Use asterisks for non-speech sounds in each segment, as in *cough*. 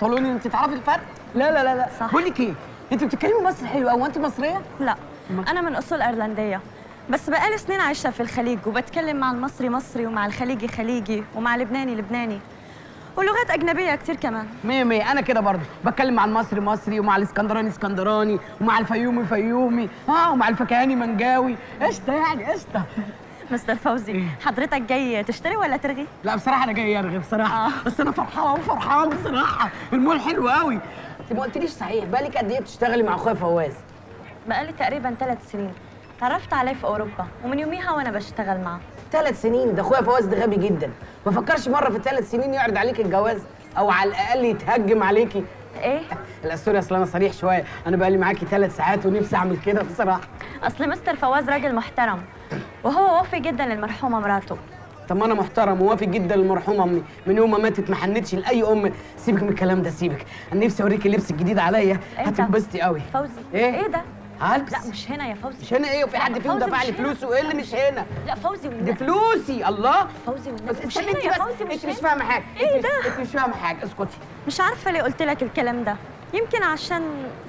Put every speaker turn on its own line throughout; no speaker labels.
طولوني انت تعرفي الفرق؟ لا لا لا لا
صح.
بقول لك إيه؟ انت بتتكلمي مصري حلو قوي وأنت مصرية؟
لا أنا من أصول أيرلندية بس بقالي سنين عايشة في الخليج وبتكلم مع المصري مصري ومع الخليجي خليجي ومع اللبناني لبناني ولغات أجنبية كتير كمان
مية مية أنا كده برضه بتكلم مع المصري مصري ومع الإسكندراني إسكندراني ومع الفيومي فيومي آه ومع الفكهاني منجاوي قشطة يعني قشطة
مستر فوزي. حضرتك جاي تشتري ولا ترغي؟
لا بصراحة أنا جاي أرغي بصراحة.
آه.
بس أنا فرحان فرحان بصراحة. المول حلو قوي انت ما قلتليش صحيح بالك قد إيه بتشتغلي مع أخويا فواز؟
بقالي تقريبا ثلاث سنين. تعرفت عليه في أوروبا ومن يوميها وأنا بشتغل معه
ثلاث سنين؟ ده أخويا فواز ده غبي جدا. ما فكرش مرة في الثلاث سنين يعرض عليك الجواز أو على الأقل يتهجم عليكي.
إيه؟
لا sorry أصل أنا صريح شوية. أنا بقالي معاكي ثلاث ساعات ونفسي أعمل كده بصراحة.
أصل مستر فواز راجل محترم. وهو وفي جدا للمرحومة مراته.
طب ما أنا محترم ووافي جدا للمرحومه أمي. من يوم ما ماتت ما حنتش لأي أم. سيبك من الكلام ده سيبك. أنا نفسي اوريكي اللبس الجديد عليا.
إيه؟
هتنبسطي قوي.
فوزي.
إيه؟
إيه ده؟
هلبس.
لا مش هنا يا فوزي.
مش هنا. إيه؟ وفي حد فيهم دفع
مش
لي. فلوسه؟ إيه اللي مش هنا؟
لا فوزي
دي
والنبي
فلوسي الله.
فوزي والنبي
بس
مش هنا
انت
يا
بس
فوزي
انت
مش
مش. فاهمة
حاجة.
انت
ده؟
مش- انت مش فاهمة حاجة. اسكتي.
مش عارفة ليه قلت لك الكلام ده. يمكن عشان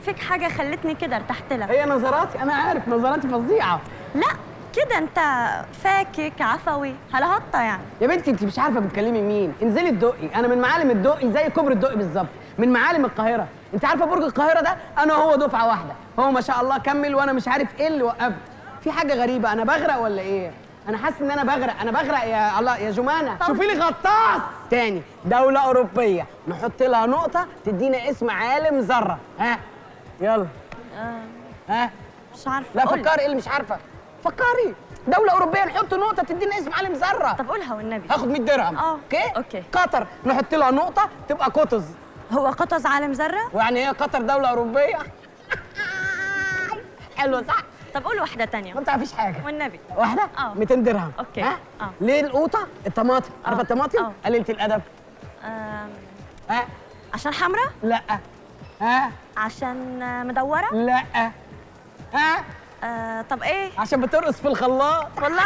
فيك حاجة خلتني كده ارتحت لك.
هي نظراتي؟ أنا عارف نظراتي فظيعة.
لا كده انت فاكك عفوي هلهطة يعني.
يا بنتي انت مش عارفة بتكلمي مين. انزلي الدقي. أنا من معالم الدقي زي كوبري الدقي بالظبط. من معالم القاهرة. انت عارفة برج القاهرة ده؟ أنا وهو دفعة واحدة. هو ما شاء الله كمل وأنا مش عارف إيه اللي وقفه. في حاجة غريبة. أنا بغرق ولا إيه؟ أنا حاسس إن أنا بغرق. أنا بغرق يا الله يا جمانة. شوفي لي غطاس. تاني. دولة أوروبية. نحط لها نقطة تدينا اسم عالم ذرة. ها؟ يلا. ها؟
مش عارفة.
لا. فكري إيه اللي مش عارفة؟ فكري دولة أوروبية نحط نقطة تدينا اسم عالم ذره
طب قولها والنبي.
هاخد 100 درهم.
آه،
okay؟
okay.
قطر نحط لها نقطة تبقى قطز.
هو قطز عالم ذرة
ويعني هي قطر دولة أوروبية؟ حلو صح؟
طب قول واحدة تانية.
ما بتعرفيش حاجة.
والنبي.
واحدة؟
آه.
200 درهم.
okay.
ها؟
آه.
ليه القوطة؟ الطماطم. عارفة
آه.
الطماطم؟
آه.
قليلة الأدب.
آم،
ها؟
عشان حمرا
لا. ها؟
عشان آه، مدورة؟
لا. ها؟
آه طب إيه؟
عشان بترقص في الخلاط.
والله؟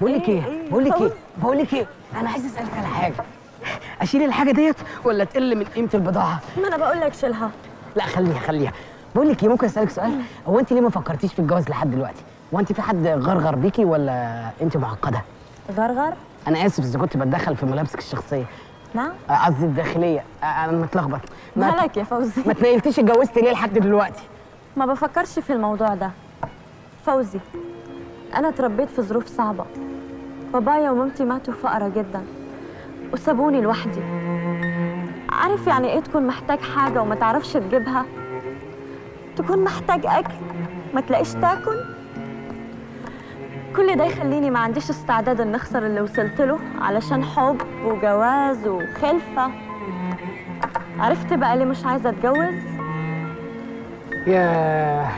بقول لك
إيه؟
إيه
إيه؟
بقول لك
إيه.
بقول لك إيه أنا عايز اسألك على حاجة. اشيل الحاجة ديت ولا تقل من قيمة البضاعة؟
ما أنا بقول لك شيلها.
لا خليها خليها. بقول لك إيه ممكن اسألك سؤال؟ هو انت ليه ما فكرتيش في الجواز لحد دلوقتي؟ هو انت في حد غرغر بيكي ولا انت معقدة؟
غرغر؟
أنا آسف إذا كنت بتدخل في ملابسك الشخصية.
نعم؟
قصدي الداخلية أنا متلخبط. ما
مالك يا فوزي؟
ما تنيلتيش اتجوزتي ليه لحد دلوقتي؟
ما بفكرش في الموضوع ده. فوزي أنا اتربيت في ظروف صعبة بابايا ومامتي ماتوا فقرة جدا وسابوني لوحدي. عارف يعني إيه تكون محتاج حاجة وما تعرفش تجيبها؟ تكون محتاج أكل ما تلاقيش تاكل؟ كل ده يخليني ما عنديش استعداد ان أخسر اللي وصلت له علشان حب وجواز وخلفة. عرفت بقى ليه مش عايزة أتجوز؟
ياه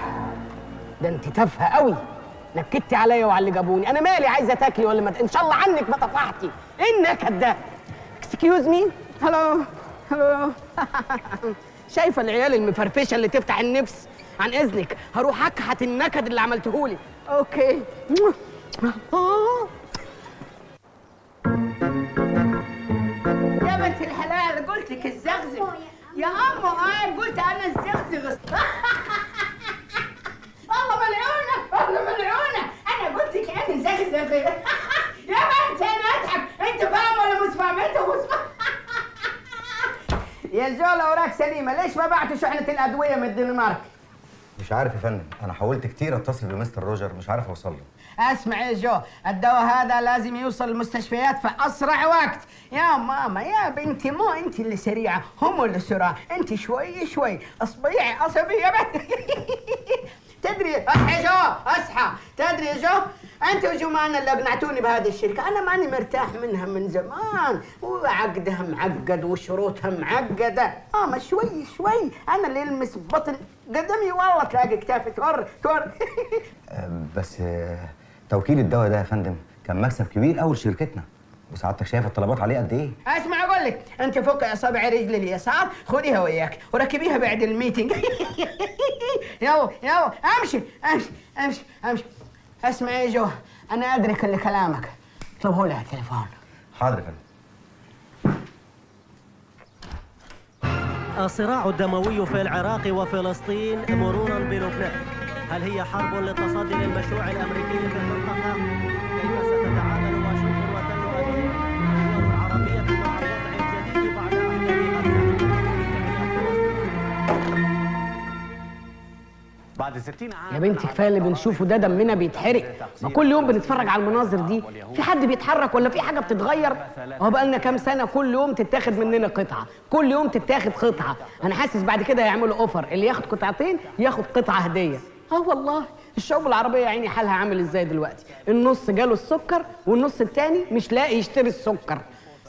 ده أنت تافهة قوي. نكدتي عليا وعلى اللي جابوني. أنا مالي عايزة تاكلي ولا ما إن شاء الله عنك ما طفحتي إيه النكد ده؟ excuse me hello hello شايفة العيال المفرفشة اللي تفتح النفس؟ عن إذنك هروح أكحت النكد اللي عملتهولي. okay.
يا بنت الحلال قلت لك الزغزغ. يا ام آه قلت أنا الزغزغ. *laughs* والله ملعونة والله ملعونة. أنا قلت لك أنا زغزغ *laughs* يا بنت أنا أضحك. أنت فاهم ولا مش فاهم؟ أنت مش فاهم. *laughs* يا زول أوراق سليمة ليش ما بعتوا شحنة الأدوية من الدنمارك؟
مش عارف يا فندم أنا حاولت كتير أتصل بمستر روجر مش عارف أوصل له.
اسمع يا جو الدواء هذا لازم يوصل المستشفيات في أسرع وقت. يا ماما يا بنتي مو أنت اللي سريعة هم اللي سرعة. أنت شوي شوي. أصبعي عصبي يا بنت *laughs* تدري أصحى يا جو أصحى. تدري يا جو أنت وجمان اللي أقنعتوني بهذه الشركة أنا ماني مرتاح منها من زمان. وعقدها معقد وشروطها معقدة. ماما شوي شوي. أنا اللي يلمس بطن قدمي والله تلاقي كتافي تور تور *laughs*
بس أه، توكيل الدواء ده يا فندم كان مكسب كبير قوي لشركتنا. وسعادتك شايف الطلبات عليه قد إيه؟
اسمع أقول لك أنت فك إصابع رجل اليسار خذيها وياك وركبيها بعد ال meeting. *laughs* يلا يلا أمشي أمشي أمشي أمشي. اسمع يا جو أنا أدرك اللي كلامك. اطلبه لي على التليفون
حاضر يا فندم.
الصراع الدموي في العراق وفلسطين مرورا بلبنان هل هي حرب للتصدي للمشروع الأمريكي في المنطقة؟ بعد
60 عام
يا بنتي كفاية اللي بنشوفه ده دمنا بيتحرق. ما كل يوم بنتفرج على المناظر دي. في حد بيتحرك ولا في حاجة بتتغير؟ هو بقى لنا كام سنة كل يوم تتاخد مننا قطعة. كل يوم تتاخد قطعة. أنا حاسس بعد كده هيعملوا اوفر اللي ياخد قطعتين ياخد قطعة هدية. آه والله. الشعوب العربية عيني حالها عامل إزاي دلوقتي؟ النص جاله السكر والنص التاني مش لاقي يشتري السكر.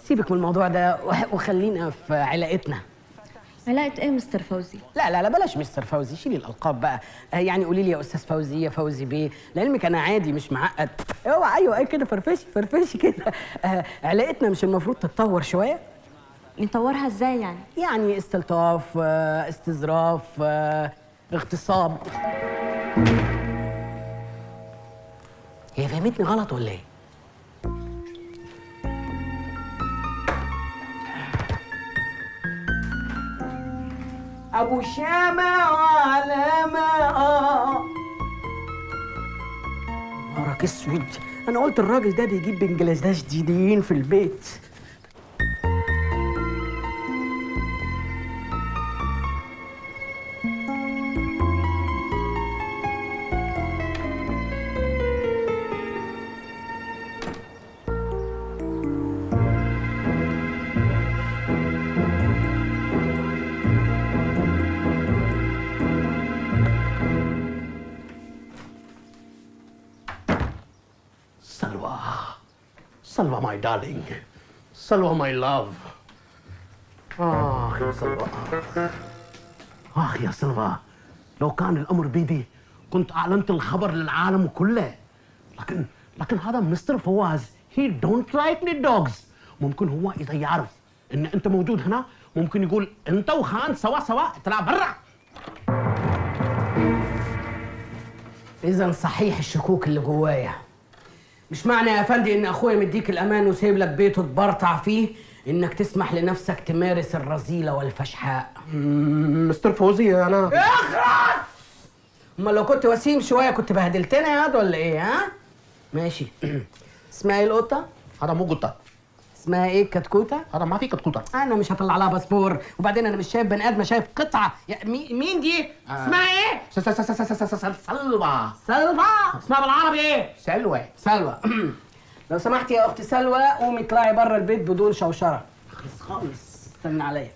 سيبك من الموضوع ده وخ- وخلينا في علاقتنا.
علاقة إيه مستر فوزي؟
لا لا لا بلاش مستر فوزي شيلي الألقاب بقى. آه يعني قولي لي يا أستاذ فوزي يا فوزي بيه. لعلمك أنا عادي مش معقد. اوعى أيوه اي كده فرفشي فرفشي كده. آه علاقتنا مش المفروض تتطور شوية؟
نطورها إزاي يعني؟
يعني استلطاف آه استظراف اغتصاب. هي فهمتني غلط ولا إيه؟ أبو شامة وعلامة. آه نهارك أسود. أنا قلت الراجل ده بيجيب بنجلاديش جديدين في البيت.
Salwa, my darling. Salwa, my love. آخ يا سلوى آخ يا سلوى لو كان الأمر بيدي كنت أعلنت الخبر للعالم كله. لكن لكن هذا مستر فواز he don't like the dogs. ممكن هو إذا يعرف إن أنت موجود هنا ممكن يقول أنت وخان سوا سوا اطلع برا.
اذا صحيح الشكوك اللي جوايا مش معنى يا افندي إن أخويا مديك الأمان وسايب لك بيته تبرطع فيه؟ إنك تسمح لنفسك تمارس الرذيلة والفشحاء.
مستر فوزي أنا
اخرس! أمال لو كنت وسيم شوية كنت بهدلتنا يا واد ولا إيه ها؟ ماشي. *clears throat* اسمها إيه القطة.
هذا مو قطة.
اسمها إيه؟ الكتكوته
هذا ما في كتكوتة.
أنا مش هطلع لها باسبور. وبعدين أنا مش شايف بني آدم شايف قطعة. مين دي؟ اسمها إيه؟
س- س- س- س- س- س- س- سلوى.
سلوى؟ اسمها بالعربي إيه؟
سلوى.
سلوى. *clears throat* لو سمحتي يا أختي سلوى قومي اطلعي بره البيت بدون شوشرة. خالص خالص استنى عليا.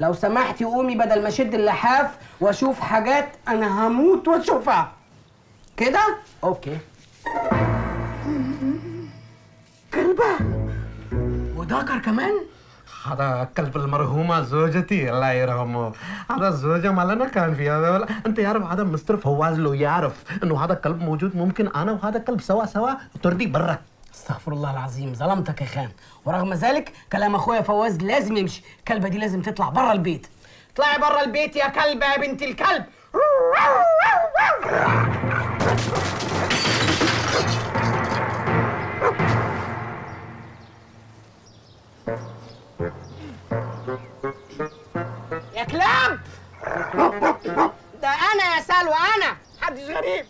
لو سمحتي قومي بدل ما اشد اللحاف واشوف حاجات أنا هموت واشوفها. كده؟ okay. كلبه *laughs* وذكر كمان؟
هذا كلب المرحومة زوجتي الله يرحمه. هذا زوجة مالنا كان فيها. ولا أنت يعرف هذا مستر فواز لو يعرف إنه هذا الكلب موجود ممكن أنا وهذا الكلب سوا سوا تردي برا.
استغفر الله العظيم ظلمتك يا خان. ورغم ذلك كلام أخويا فواز لازم يمشي. الكلبه دي لازم تطلع بره البيت. اطلعي بره البيت يا كلبة يا بنت الكلب. يا كلاب ده أنا يا سلوى أنا! محدش غريب!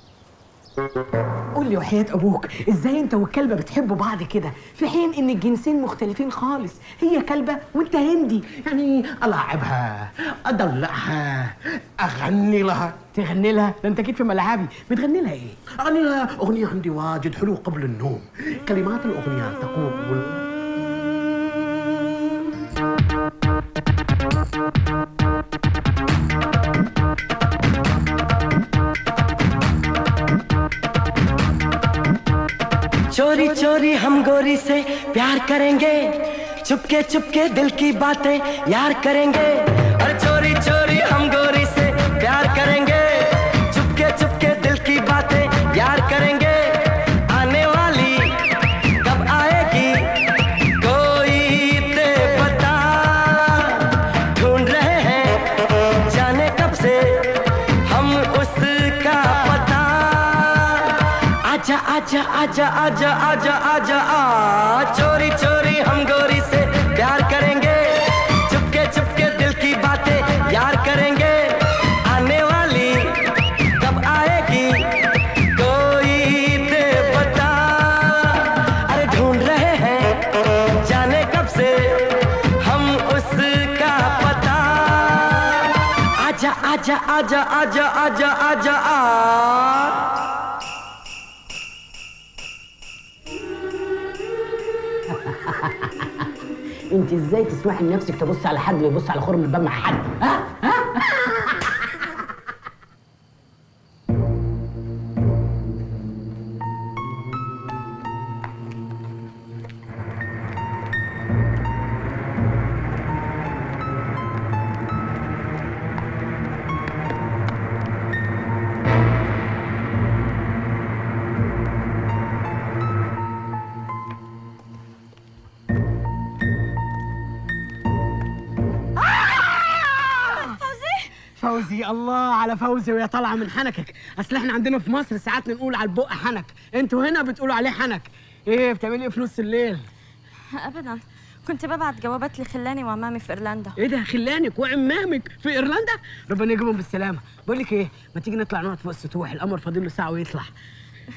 قول لي وحياة أبوك إزاي أنت والكلبة بتحبوا بعض كده؟ في حين إن الجنسين مختلفين خالص هي كلبة وأنت هندي.
يعني ألاعبها أدلعها أغني لها.
تغني لها؟ ده أنت أكيد في ملاعبي بتغني لها إيه؟
أغني لها أغنية عندي واجد حلو قبل النوم. كلمات الأغنية تقول
चोरी चोरी हम गोरी से प्यार करेंगे। चुपके चुपके दिल की बातें यार करेंगे। आजा आजा आजा आजा आजा आजा आ चोरी चोरी हम गोरी से प्यार करेंगे चुपके चुपके दिल की बातें यार करेंगे आने वाली कब आएगी कोई दे बता अरे ढूंढ रहे हैं जाने कब से हम उसका पता आजा आजा आजा आजा आजा आजा आ
انت إزاي تسمحي لنفسك تبص على حد ويبص على خرم الباب مع حد؟ ها؟ فوزي الله على فوزي ويا طالعه من حنكك. أصل إحنا عندنا في مصر ساعات نقول على البق حنك. أنتوا هنا بتقولوا عليه حنك. إيه بتعملي إيه في نص الليل؟
ابدا. كنت ببعت جوابات لخلاني وعمامي في إيرلندا.
إيه ده خلانك وعمامك في إيرلندا؟ ربنا يجيبهم بالسلامة. بقول لك إيه ما تيجي نطلع نقعد فوق السطوح القمر فاضل له ساعة ويطلع.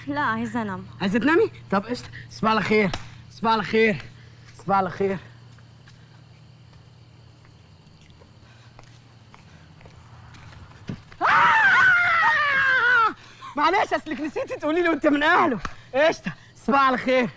لا عايزة أنام.
عايزة تنامي؟ طب قشطة. صباح على خير صباح على خير صباح على خير آه! معلش أصلك نسيتي تقولي له انت من أهله. قشطة صباح على خير.